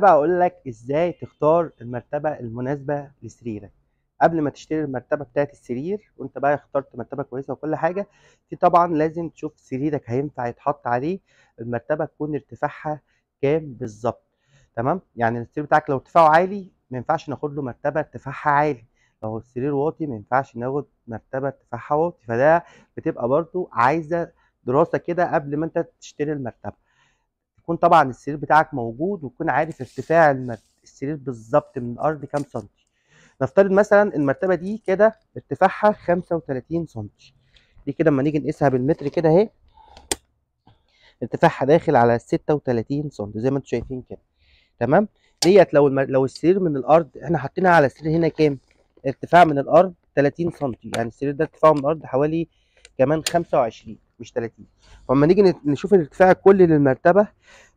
بقى أقول لك إزاي تختار المرتبة المناسبة لسريرك. قبل ما تشتري المرتبة بتاعت السرير وأنت بقى اخترت مرتبة كويسة وكل حاجة في طبعا لازم تشوف سريرك هينفع يتحط عليه المرتبة تكون ارتفاعها كام بالظبط. تمام؟ يعني السرير بتاعك لو ارتفاعه عالي ما ينفعش ناخد له مرتبة ارتفاعها عالي. لو السرير واطي ما ينفعش ناخد مرتبة ارتفاعها واطي. فده بتبقى برضو عايزة دراسة كده قبل ما أنت تشتري المرتبة. يكون طبعا السرير بتاعك موجود وتكون عارف ارتفاع السرير بالظبط من الأرض كام سنتي. نفترض مثلا المرتبة دي كده ارتفاعها 35 سنتي. دي كده اما نيجي نقيسها بالمتر كده أهي. ارتفاعها داخل على 36 سنتي زي ما أنتم شايفين كده. تمام؟ ديت لو المر... لو السرير من الأرض إحنا حاطينها على السرير هنا كام؟ ارتفاع من الأرض 30 سنتي. يعني السرير ده ارتفاعه من الأرض حوالي كمان 25 مش 30 فلما نيجي نشوف الارتفاع الكلي للمرتبة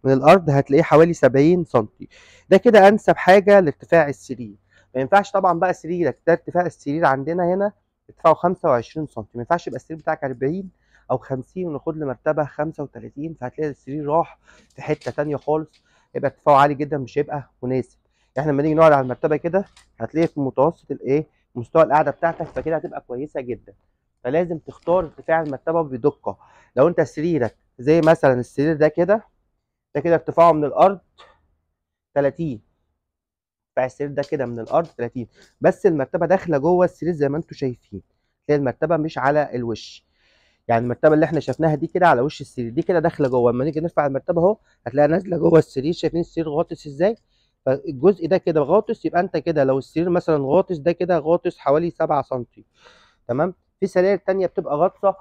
من الأرض هتلاقيه حوالي 70 سنتي. ده كده أنسب حاجة لارتفاع السرير. ما ينفعش طبعا بقى سريرك ده ارتفاع السرير عندنا هنا ارتفاعه 25 سنتي. ما ينفعش يبقى السرير بتاعك 40 أو 50 وناخد له مرتبة 35 فهتلاقي السرير راح في حتة تانية خالص. يبقى ارتفاعه عالي جدا مش هيبقى مناسب. إحنا لما نيجي نقعد على المرتبة كده هتلاقي في متوسط الإيه مستوى القعدة بتاعتك فكده هتبقى كويسة جدا. فلازم تختار ارتفاع المرتبه بدقة. لو انت سريرك زي مثلا السرير ده كده ده كده ارتفاعه من الأرض 30 ارتفاع السرير ده كده من الأرض 30 بس المرتبه داخلة جوه السرير زي ما أنتم شايفين. تلاقي المرتبه مش على الوش. يعني المرتبه اللي إحنا شفناها دي كده على وش السرير دي كده داخلة جوه. اما نيجي نرفع المرتبه اهو هتلاقيها نازلة جوه السرير. شايفين السرير غاطس إزاي؟ فالجزء ده كده غاطس يبقى انت كده لو السرير مثلا غاطس ده كده غاطس حوالي 7 سم تمام؟ في سراير تانية بتبقى غاطسه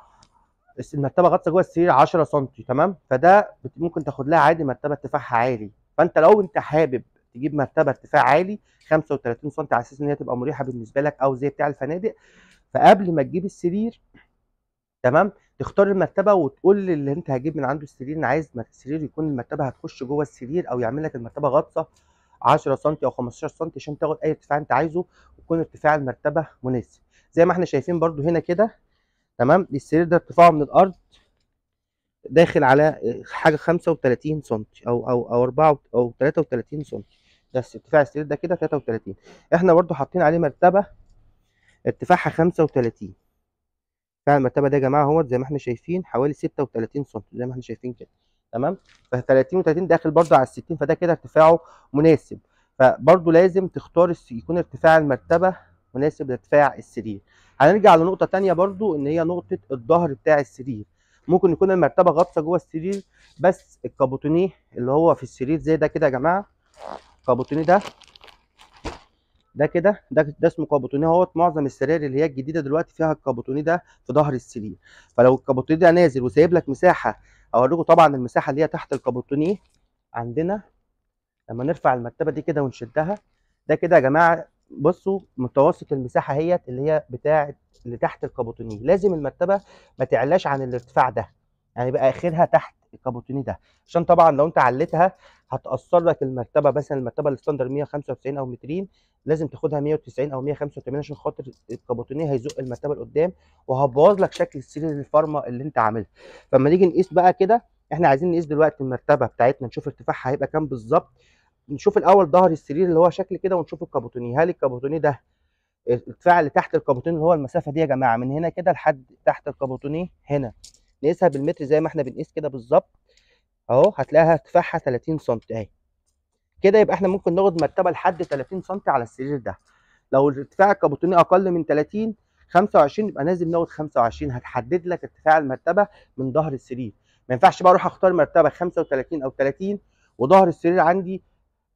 بس المرتبة غاطسه جوه السرير 10 سم تمام؟ فده ممكن تاخد لها عادي مرتبة ارتفاعها عالي. فأنت لو أنت حابب تجيب مرتبة ارتفاع عالي 35 سم على أساس إن هي تبقى مريحة بالنسبة لك أو زي بتاع الفنادق فقبل ما تجيب السرير تمام؟ تختار المرتبة وتقول للي أنت هتجيب من عنده السرير أنا عايز السرير يكون المرتبة هتخش جوه السرير أو يعمل لك المرتبة غطسة. 10 سم أو 15 سم عشان تاخد أي ارتفاع أنت عايزه ويكون ارتفاع المرتبة مناسب. زي ما إحنا شايفين برضو هنا كده تمام؟ السرير ده ارتفاعه من الأرض داخل على حاجة 35 سم أو أو أو 4 أو 33 سم ده ارتفاع السرير ده كده 33 إحنا برضو حاطين عليه مرتبة ارتفاعها 35 ارتفاع المرتبة ده يا جماعة أهوت زي ما إحنا شايفين حوالي 36 سم زي ما إحنا شايفين كده. تمام؟ ف 30 و30 داخل برضو على ال 60 فده كده ارتفاعه مناسب. فبرضو لازم تختار يكون ارتفاع المرتبة مناسب لارتفاع السرير. هنرجع لنقطة تانية برضو إن هي نقطة الظهر بتاع السرير. ممكن يكون المرتبة غطسة جوه السرير بس الكابوتونيه اللي هو في السرير زي ده كده يا جماعة الكابوتونيه ده ده كده ده ده اسمه كابوتونيه أهوت. معظم السراير اللي هي الجديدة دلوقتي فيها الكابوتونيه ده في ظهر السرير. فلو الكابوتونيه ده نازل وسايب لك مساحة أوريكم طبعا المساحة اللي هي تحت الكابوتونيه عندنا. لما نرفع المرتبه دي كده ونشدها ده كده يا جماعة بصوا متوسط المساحة هي اللي هي بتاعة اللي تحت الكابوتونيه. لازم المرتبه ما تعلاش عن الارتفاع ده. يعني يبقى آخرها تحت الكابوتونيه ده عشان طبعا لو انت عليتها هتأثر لك المرتبه مثلا المرتبه ال standard 195 أو مترين لازم تاخدها 190 أو 185 عشان خاطر الكابوتونيه هيزق المرتبه لقدام وهتبوظ لك شكل السرير الفارما اللي انت عاملها. فلما نيجي نقيس بقى كده إحنا عايزين نقيس دلوقتي المرتبه بتاعتنا نشوف ارتفاعها هيبقى كام بالظبط. نشوف الأول ظهر السرير اللي هو شكل كده ونشوف الكابوتونيه هل الكابوتونيه ده الارتفاع اللي تحت الكابوتونيه اللي هو المسافة دي يا جماعة من هنا كده لحد تحت الكابوتونيه هنا. نقيسها بالمتر زي ما إحنا بنقيس كده بالظبط. اهو هتلاقيها ارتفاعها 30 سم اهي. كده يبقى إحنا ممكن ناخد مرتبة لحد 30 سم على السرير ده. لو ارتفاع الكابوتونيه أقل من 30 25 يبقى لازم ناخد 25 هتحدد لك ارتفاع المرتبة من ظهر السرير. ما ينفعش بقى أروح اختار مرتبة 35 أو 30 وظهر السرير عندي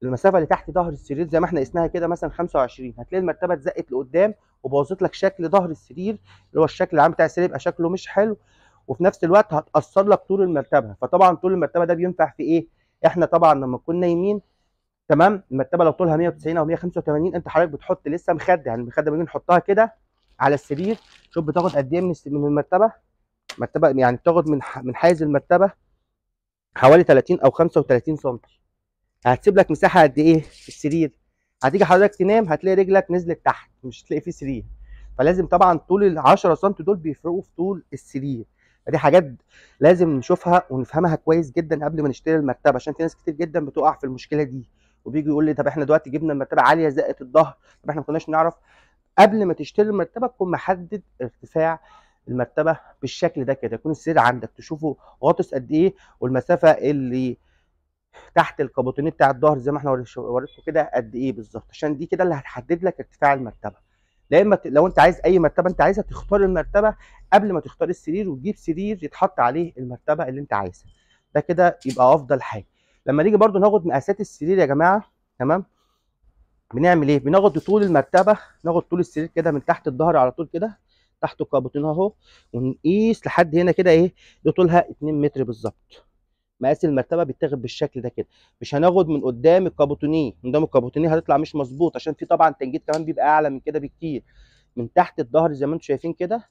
المسافة اللي تحت ظهر السرير زي ما إحنا قسناها كده مثلا 25 هتلاقي المرتبة اتزقت لقدام وبوظت لك شكل ظهر السرير اللي هو الشكل العام بتاع السرير يبقى شكله مش حلو. وفي نفس الوقت هتأثر لك طول المرتبة. فطبعا طول المرتبة ده بينفع في إيه؟ إحنا طبعا لما كنا نايمين تمام؟ المرتبة لو طولها 190 أو 185 أنت حضرتك بتحط لسه مخدة. يعني المخدة بنيجي نحطها كده على السرير. شوف بتاخد قد إيه من من المرتبة؟ مرتبة يعني بتاخد من من حيز المرتبة حوالي 30 أو 35 سم هتسيب لك مساحة قد إيه؟ في السرير. هتيجي حضرتك تنام هتلاقي رجلك نزلت تحت مش هتلاقي فيه سرير. فلازم طبعا طول ال 10 سم دول بيفرقوا في طول السرير. فدي حاجات لازم نشوفها ونفهمها كويس جدا قبل ما نشتري المرتبه عشان في ناس كتير جدا بتقع في المشكلة دي وبيجي يقول لي طب إحنا دلوقتي جبنا المرتبه عالية زقت الظهر طب إحنا ما كناش نعرف. قبل ما تشتري المرتبه تكون محدد ارتفاع المرتبه بالشكل ده كده يكون السرير عندك تشوفه غاطس قد إيه والمسافة اللي تحت الكابوتونيه بتاع الظهر زي ما إحنا وريتكم كده قد إيه بالظبط عشان دي كده اللي هتحدد لك ارتفاع المرتبه لا إما لو أنت عايز أي مرتبة أنت عايزها تختار المرتبة قبل ما تختار السرير وتجيب سرير يتحط عليه المرتبة اللي أنت عايزها. ده كده يبقى أفضل حاجة. لما نيجي برده ناخد مقاسات السرير يا جماعة تمام؟ بنعمل إيه؟ بناخد طول المرتبة ناخد طول السرير كده من تحت الظهر على طول كده تحت الكابوتين أهو ونقيس لحد هنا كده إيه؟ دي طولها 2 متر بالظبط. مقاس المرتبة بيتاخد بالشكل ده كده. مش هناخد من قدام الكابوتونيه من قدام الكابوتونيه هتطلع مش مظبوط عشان في طبعا تنجيد كمان بيبقى أعلى من كده بكتير. من تحت الظهر زي ما أنتم شايفين كده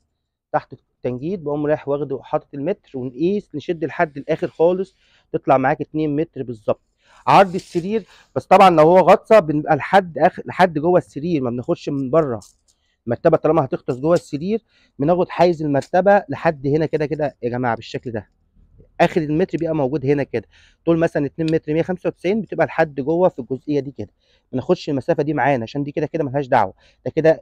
تحت التنجيد بقوم رايح واخده وحاطط المتر ونقيس نشد لحد الآخر خالص تطلع معاك 2 متر بالظبط. عرض السرير بس طبعا لو هو غطسة بنبقى لحد آخر لحد جوه السرير ما بناخدش من بره. المرتبة طالما هتغطس جوه السرير بناخد حيز المرتبة لحد هنا كده كده يا جماعة بالشكل ده. آخر المتر بيبقى موجود هنا كده. طول مثلا 2 متر 195 بتبقى لحد جوه في الجزئية دي كده. ما ناخدش المسافة دي معانا عشان دي كده كده ملهاش دعوة. ده كده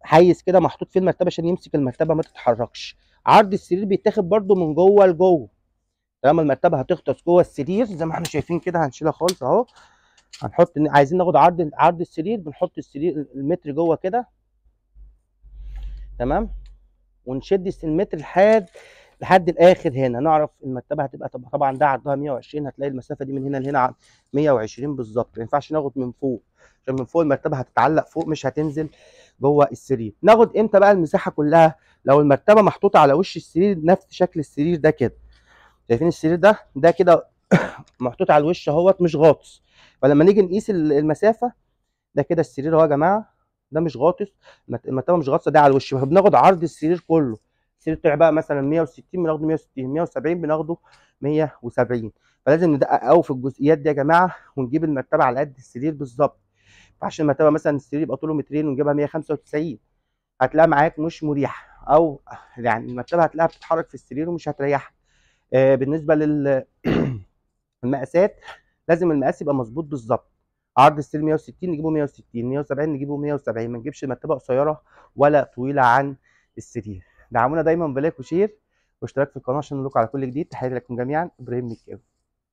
حيز كده محطوط في المرتبة عشان يمسك المرتبة ما تتحركش. عرض السرير بيتاخد برده من جوه لجوه. طالما المرتبة هتغطس جوه السرير زي ما إحنا شايفين كده هنشيلها خالص اهو. هنحط عايزين ناخد عرض عرض السرير بنحط السرير المتر جوه كده. تمام؟ ونشد المتر لحد لحد الآخر هنا. نعرف المرتبه هتبقى طبعا ده عرضها 120 هتلاقي المسافة دي من هنا لهنا 120 بالظبط. ما ينفعش ناخد من فوق. عشان من فوق المرتبه هتتعلق فوق مش هتنزل جوه السرير. ناخد إمتى بقى المساحة كلها؟ لو المرتبه محطوطة على وش السرير نفس شكل السرير ده كده. شايفين السرير ده؟ ده كده محطوط على الوش أهوت مش غاطس. فلما نيجي نقيس المسافة ده كده السرير أهو يا جماعة ده مش غاطس. المرتبه مش غاطسة ده على الوش. فبناخد عرض السرير كله. السرير طلع بقى مثلا 160 بناخده 160 170 بناخده 170 فلازم ندقق قوي في الجزئيات دي يا جماعة ونجيب المرتبة على قد السرير بالظبط. فعشان المرتبة مثلا السرير يبقى طوله مترين ونجيبها 195 هتلاقيها معاك مش مريحة أو يعني المرتبة هتلاقيها بتتحرك في السرير ومش هتريحك. آه بالنسبة لل لازم المقاس يبقى مظبوط بالظبط. عرض السرير 160 نجيبه 160 170 نجيبه 170 ما نجيبش مرتبة قصيرة ولا طويلة عن السرير. دعمونا دايما ب like و share واشتراك في القناة عشان لكم على كل جديد. تحياتي لكم جميعا إبراهيم مكاوي